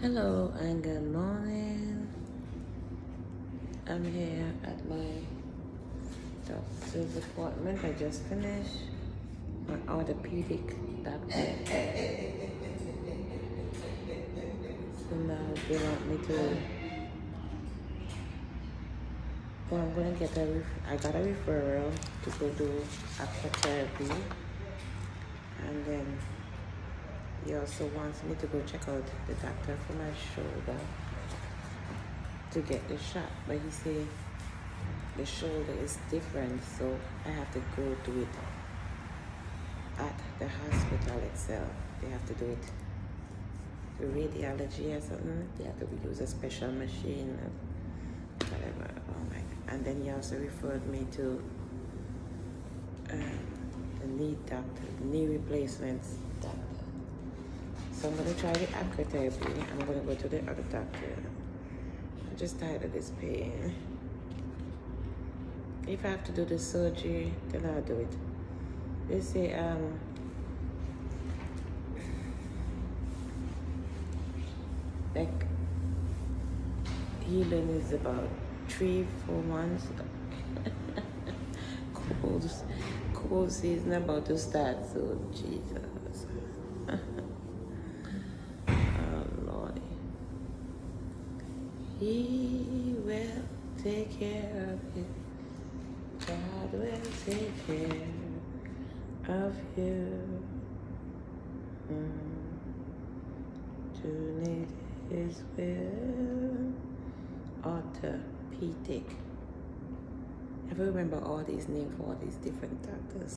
Hello and good morning. I'm here at my doctor's appointment. I just finished my orthopedic doctor. So now they want me to. Well, I'm gonna get a. I got a referral to go do aquatherapy, and then he also wants me to go check out the doctor for my shoulder to get the shot. But he said the shoulder is different, so I have to go do it at the hospital itself. They have to do it the radiology or something. They have to use a special machine or whatever. Oh my! And then he also referred me to um, the knee doctor, knee replacements doctor. So I'm gonna try the aquatherapy. I'm gonna go to the other doctor. I'm just tired of this pain. If I have to do the surgery, then I'll do it. They say um like healing is about three, four months. cold, cold season about to start, so Jesus. oh Lordy. He will take care of you. God will take care of you. Mm. To need his will. Orthopedic. I remember all these names for all these different doctors.